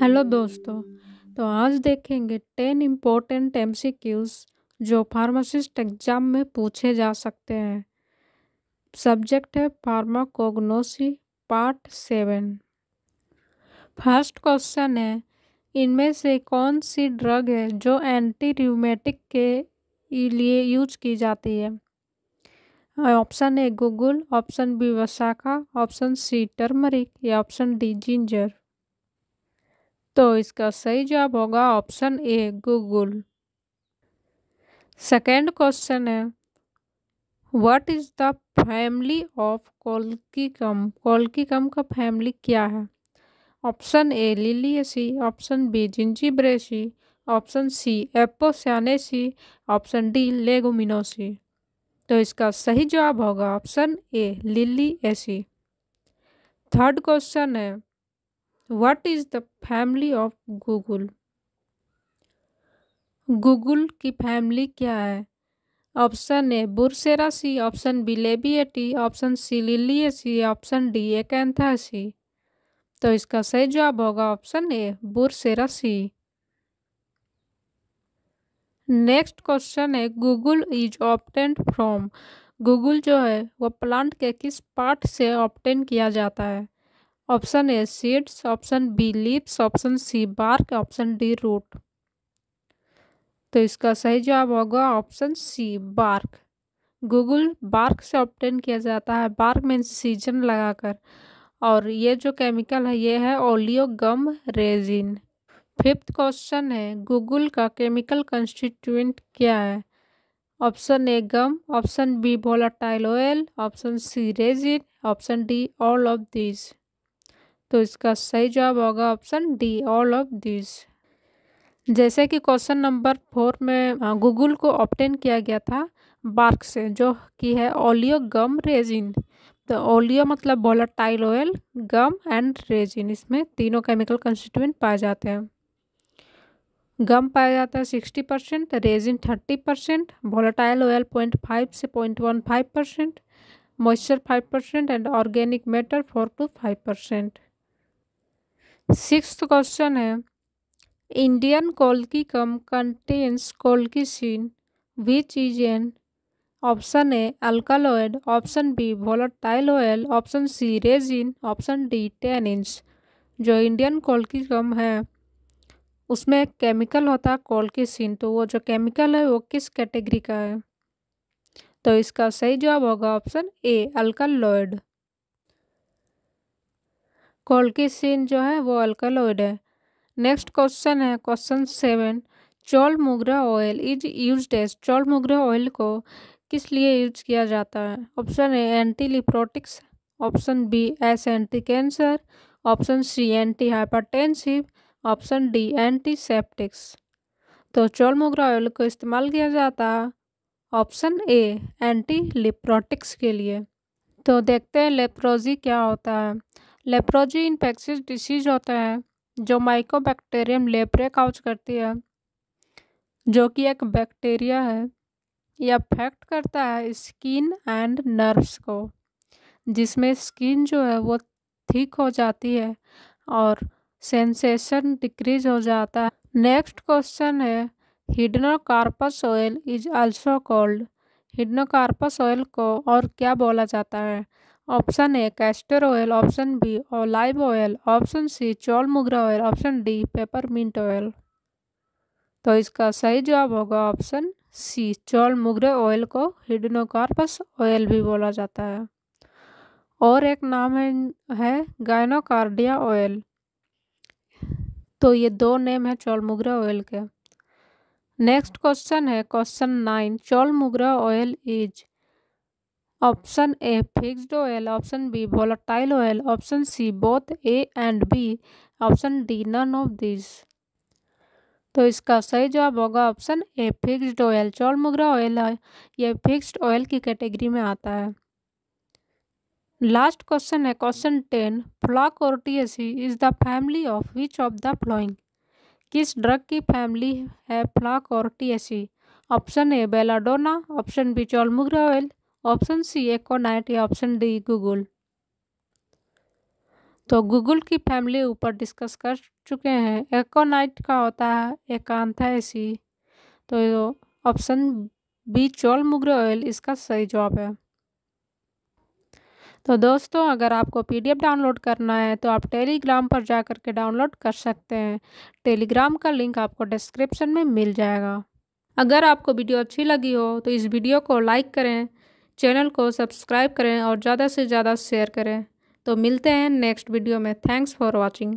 Hello दोस्तों तो आज देखेंगे टेन इम्पोर्टेंट एमसीक्यूज जो फार्मासिस्ट एग्ज़ाम में पूछे जा सकते हैं। सब्जेक्ट है pharmacognosy part seven first question है, इनमें से कौन सी ड्रग है जो एंटी र्यूमेटिक के लिए यूज़ की जाती है? Option A guggul option B वसाखा option C turmeric या ऑप्शन डी जिंजर तो इसका सही जवाब होगा option A, guggul. Second question है what is the family of colchicum colchicum का फैमिली क्या है? Option A liliaceae option B zingiberaceae option C apocynaceae option D leguminosae तो इसका सही जवाब होगा option A liliaceae third question है what is the family of guggul guggul की फैमिली क्या है? Option A burseraceae option B labiatae option C liliaceae option D acanthaceae तो इसका सही जवाब होगा option A burseraceae next question है guggul is obtained from guggul जो है, वो प्लांट के किस पार्ट से ऑप्टेन किया जाता है? Option A seeds option B leaves option C bark option D root तो इसका सही जवाब होगा option C bark guggul bark से ऑप्टेन किया जाता है। बार्क में सीज़न लगाकर। और ये जो केमिकल है, ये है oleo gum resin fifth question है गूगल का केमिकल कंस्टिट्यूएंट क्या है? Option A gum option B volatile oil option C resin option D all of this तो इसका सही जवाब होगा option D all of this जैसे कि क्वेश्चन नंबर फोर में गूगल को ऑप्टेन किया गया था बार्क से, जो कि है ओलियो गम रेजिन तो ओलियो मतलब volatile oil gum and resin इसमें तीनों केमिकल कंस्टिट्यूएंट पाए जाते हैं। गम पाया जाता है sixty percent resin thirty percent volatile oil point five से point one five percent moisture five percent and organic matter four two five percent six question है। Indian colchicum contains colchicine which is an option A alkaloid option B volatile oil option C resin option D tannins जो Indian colchicum है। उसमें एक chemical होता है कोल्कीसिन तो वो जो केमिकल है वो किस कैटेगरी का है? तो इसका सही जवाब होगा ऑप्शन ए अल्कालॉइड कोल्किसिन जो है वो अल्कलॉइड है। नेक्स्ट क्वेश्चन है, question seven, chaulmoogra oil is use as, chaulmoogra oil को किस लिए यूज़ किया जाता है? Option A anti leprotics option B, as anti cancer option C anti hypertensive option D anti septics तो चौल मुगरा ऑयल को इस्तेमाल किया जाता है, ऑप्शन ए एंटी लिप्रोटिक्स के लिए। तो देखते हैं लेप्रोजी क्या होता है। लेप्रोजी इन्फेक्शियस डिसीज होता है, जो माइकोबैक्टीरियम लेप्रे काउज करती है, जो कि एक बैक्टीरिया है, यह अफेक्ट करता है स्किन एंड नर्व्स को, जिसमें स्किन जो है वो थिक हो जाती है और सेंसेशन डिक्रीज हो जाता है। नेक्स्ट क्वेश्चन है hydnocarpus oil is also called hydnocarpus oil को और क्या बोला जाता है? Option A castor oil option B olive oil option C chaulmoogra oil option D peppermint oil तो इसका सही जवाब होगा ऑप्शन सी चौल मुगरे ऑयल को हिडनोकार्पस ऑयल भी बोला जाता है। और एक नाम है, है गायनोकार्डिया ऑयल तो ये दो नेम है चौल मुगरा ऑयल के। नेक्स्ट क्वेश्चन है question nine chaulmoogra oil is option A fixed oil option B volatile oil option C both A and B option D none of this तो इसका सही जवाब होगा option A fixed oil chaulmoogra oil है। ये fixed oil की category में आता है। लास्ट क्वेश्चन है। Question ten flacourtiaceae is the family of which of the following किस ड्रग की फैमिली है flacourtiaceae option A belladonna option B chaulmoogra oil option C, aconite, या ऑप्शन डी, गूगल। तो गूगल की फैमिली ऊपर discuss कर चुके हैं। एकोनाइट का होता है एकांथासी तो ऑप्शन बी, चौल मुगरे ऑयल, इसका सही जवाब है। तो दोस्तों, अगर आपको पीडीएफ डाउनलोड करना है तो आप टेलीग्राम पर जा कर के डाउनलोड कर सकते हैं। टेलीग्राम का लिंक आपको डिस्क्रिप्शन में मिल जाएगा। अगर आपको वीडियो अच्छी लगी हो तो इस वीडियो को लाइक करें चैनल को सब्सक्राइब करें और ज़्यादा से ज़्यादा शेयर करें। तो मिलते हैं नेक्स्ट वीडियो में। Thanks for watching.